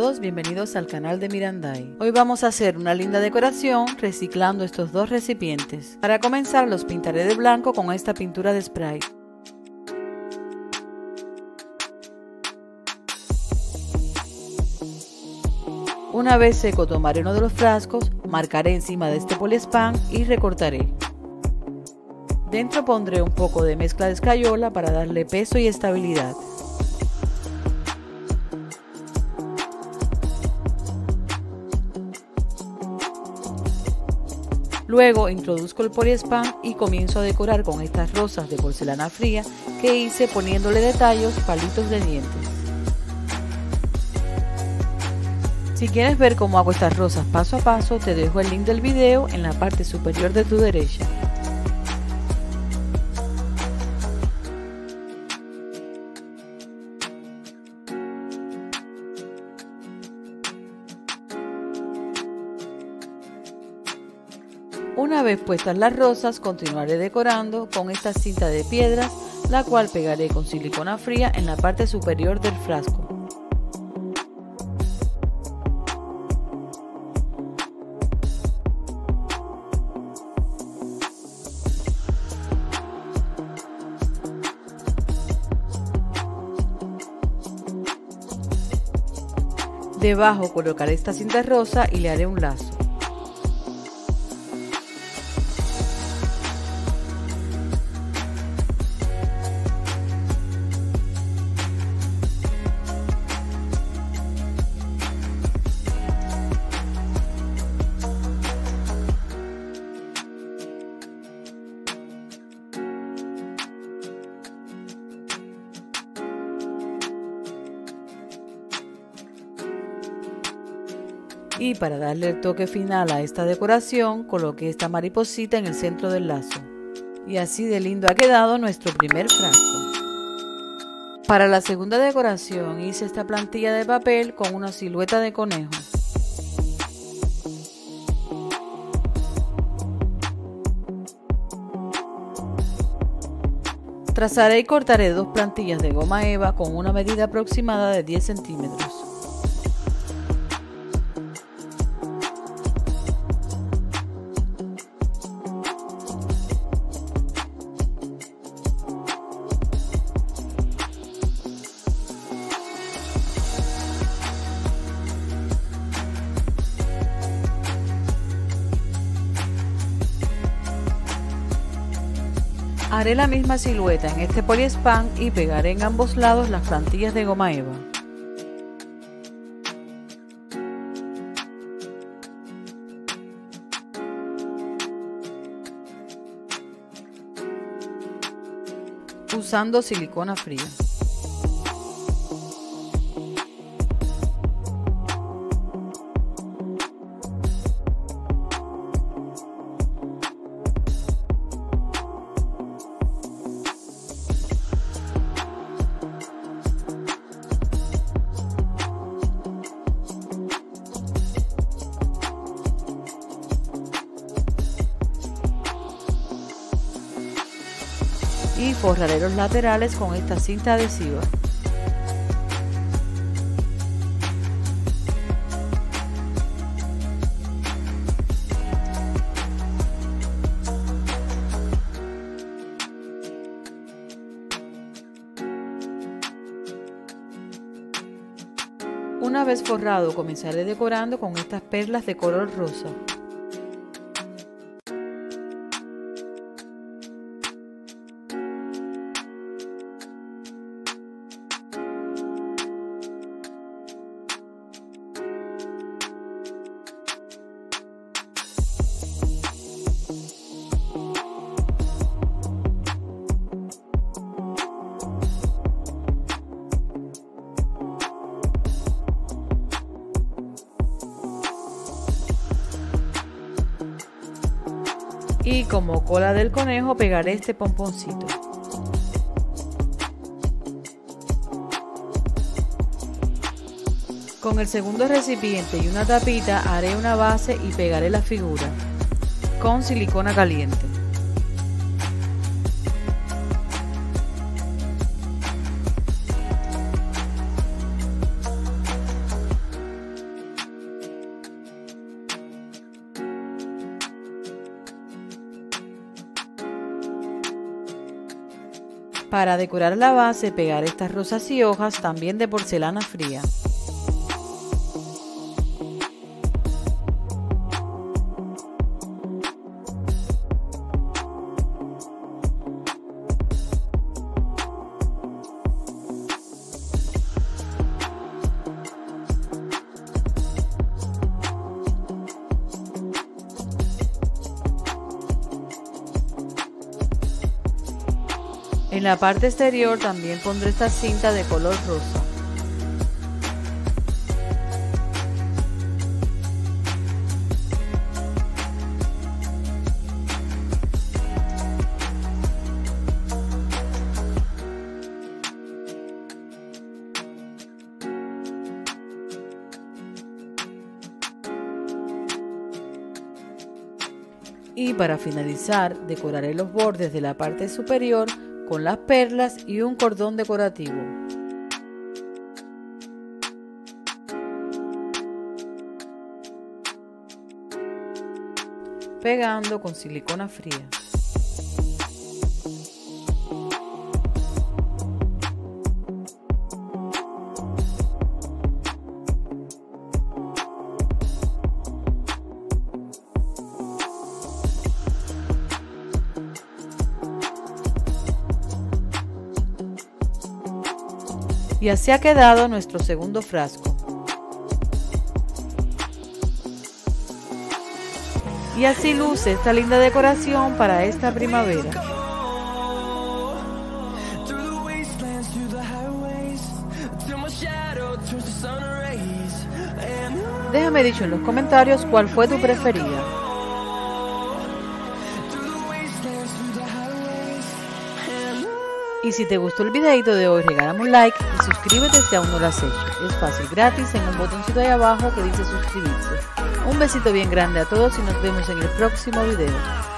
bienvenidos al canal de Mirandai. Hoy vamos a hacer una linda decoración reciclando estos dos recipientes. Para comenzar los pintaré de blanco con esta pintura de spray. Una vez seco tomaré uno de los frascos, marcaré encima de este poliespan y recortaré. Dentro pondré un poco de mezcla de escayola para darle peso y estabilidad. Luego introduzco el poliespan y comienzo a decorar con estas rosas de porcelana fría que hice poniéndole detalles palitos de dientes. Si quieres ver cómo hago estas rosas paso a paso, te dejo el link del video en la parte superior de tu derecha. Una vez puestas las rosas, continuaré decorando con esta cinta de piedras, la cual pegaré con silicona fría en la parte superior del frasco. Debajo colocaré esta cinta rosa y le haré un lazo. Y para darle el toque final a esta decoración, coloqué esta mariposita en el centro del lazo. Y así de lindo ha quedado nuestro primer frasco. Para la segunda decoración hice esta plantilla de papel con una silueta de conejo. Trazaré y cortaré dos plantillas de goma eva con una medida aproximada de 10 centímetros. Haré la misma silueta en este poliespan y pegaré en ambos lados las plantillas de goma eva. Usando silicona fría. Y forraré los laterales con esta cinta adhesiva. Una vez forrado comenzaré decorando con estas perlas de color rosa. Y como cola del conejo pegaré este pomponcito. Con el segundo recipiente y una tapita haré una base y pegaré la figura con silicona caliente. Para decorar la base, pegar estas rosas y hojas también de porcelana fría. En la parte exterior también pondré esta cinta de color rosa. Y para finalizar, decoraré los bordes de la parte superior con las perlas y un cordón decorativo. Pegando con silicona fría. Y así ha quedado nuestro segundo frasco. Y así luce esta linda decoración para esta primavera. Déjame dicho en los comentarios cuál fue tu preferida. Y si te gustó el videito de hoy, regálame un like y suscríbete si aún no lo has hecho. Es fácil, gratis, en un botoncito ahí abajo que dice suscribirse. Un besito bien grande a todos y nos vemos en el próximo video.